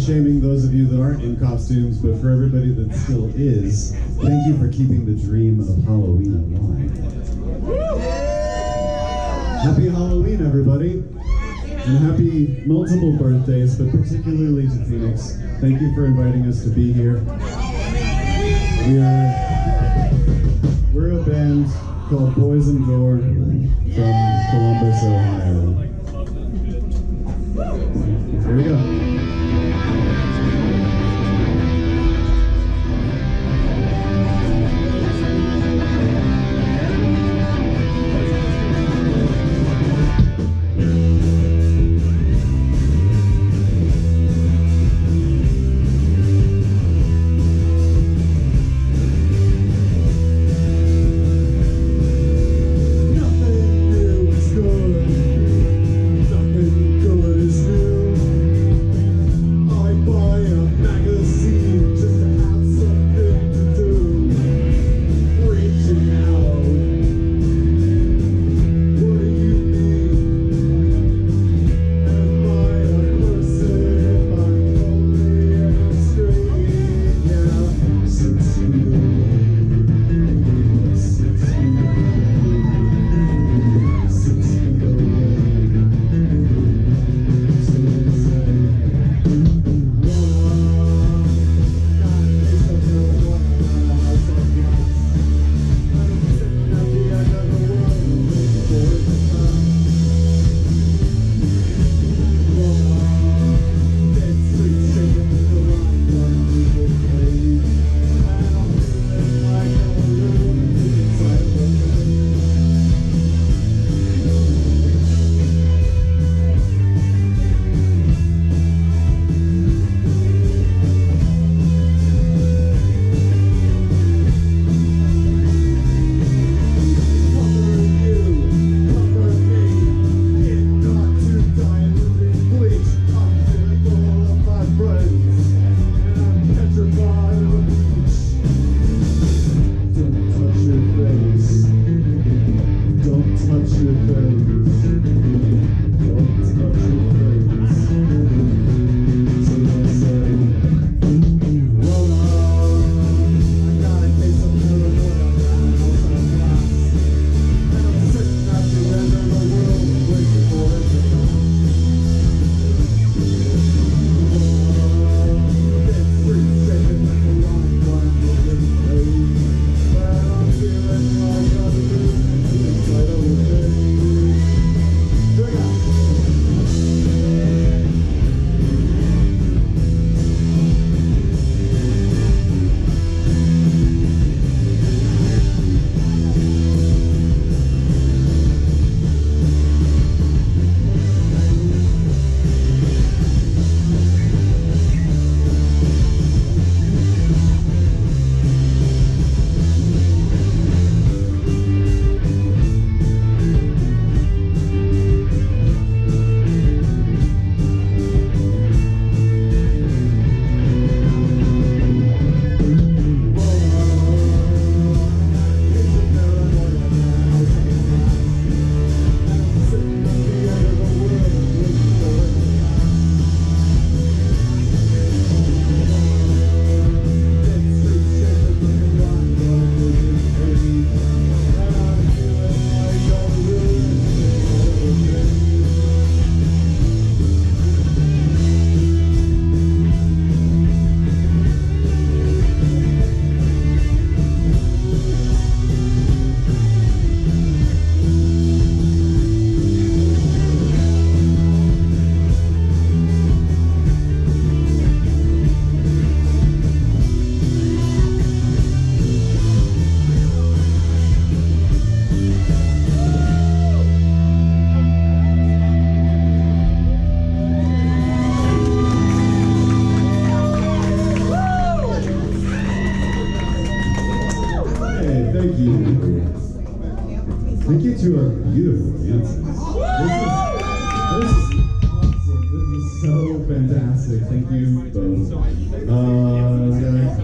shaming those of you that aren't in costumes, but for everybody that still is, thank you for keeping the dream of Halloween alive. Happy Halloween, everybody! And happy multiple birthdays, but particularly to Phoenix. Thank you for inviting us to be here. We are we're a band called Poison Door from Columbus, Ohio. Thank you to our beautiful dancers. This is, this is so fantastic. Thank you both. Uh, yeah,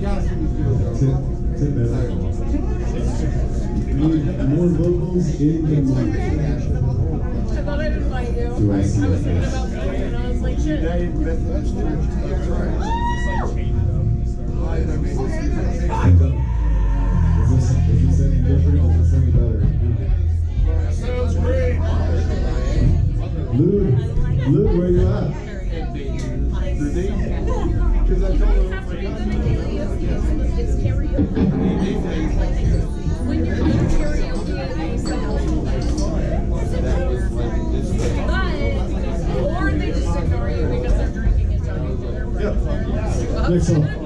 Need more vocals in the mic. I thought invite you. Do I see I was thinking about and I was like, shit. Is this any different? Is this any better? Sounds great. Luke, Luke, where you at? Let's go.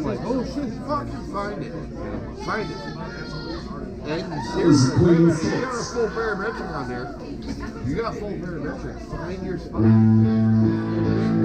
I'm like, oh shit, fucking find it. Find it. And seriously, you got a full parametric on there. You got full parametric. Find your spot.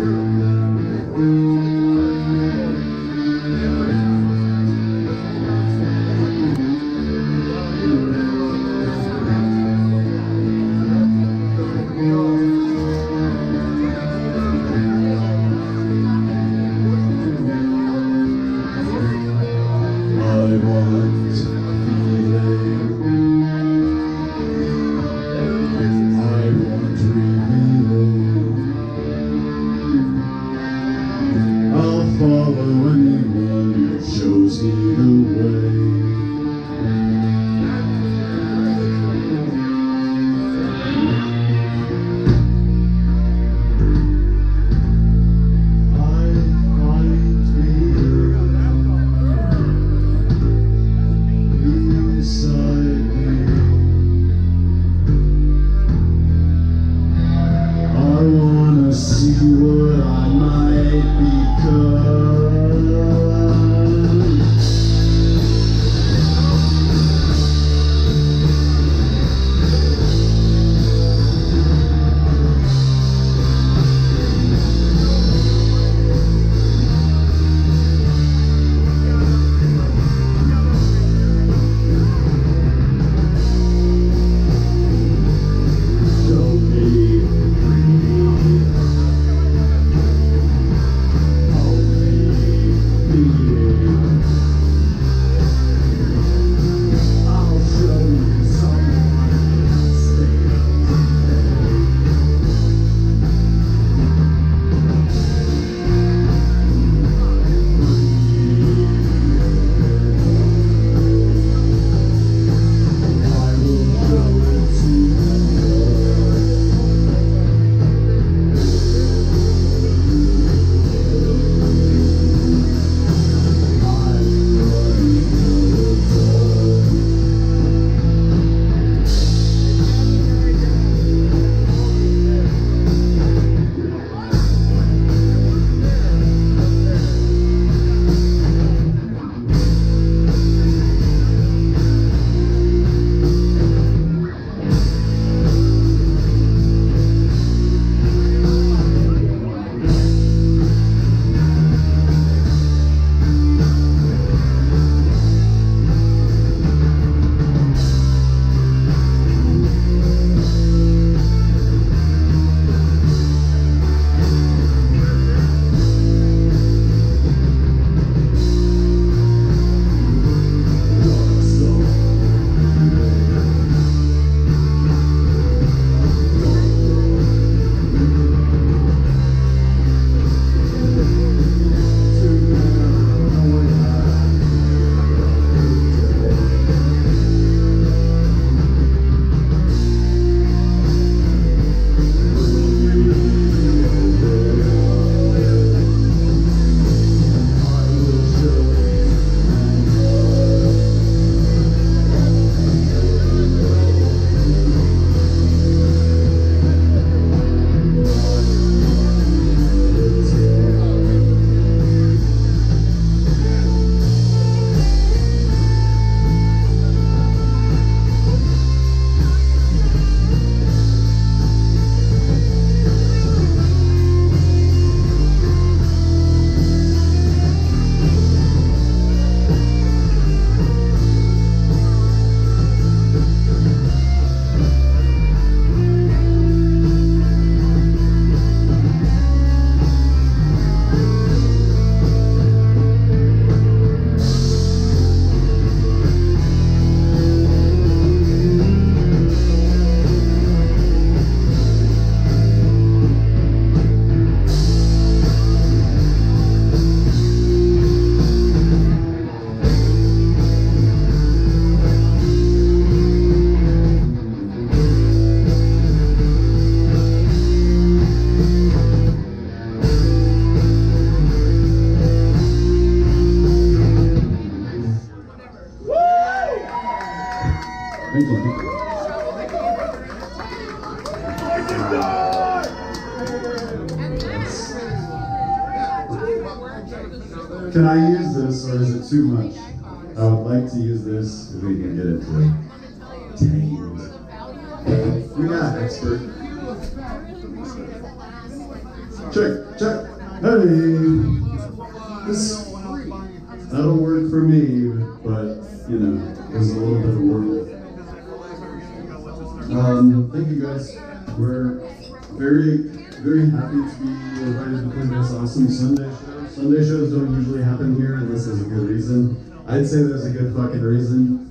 Very, happy to be invited to play this awesome Sunday show. Sunday shows don't usually happen here unless there's a good reason. I'd say there's a good fucking reason.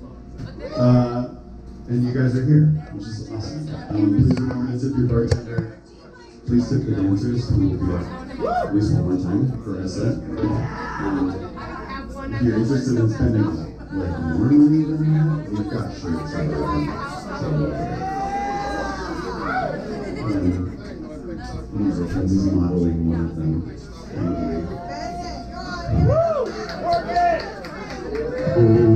Uh, and you guys are here, which is awesome. Um, please remember to tip your bartender. Please tip the dancers, be up at least one more time for set. And if you're interested in spending like more money than that, we've got shirts. So, um, our friends is modeling one of them. Thank you. This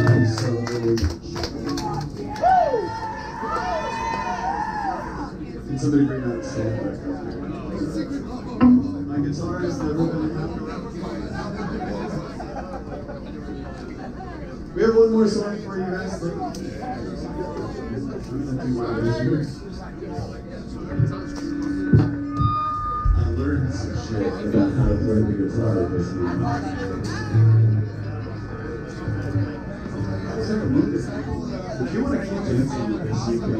Can somebody bring that? My guitar is never. We have one more song for you guys. I learned some shit about how to play the guitar this. Dancing you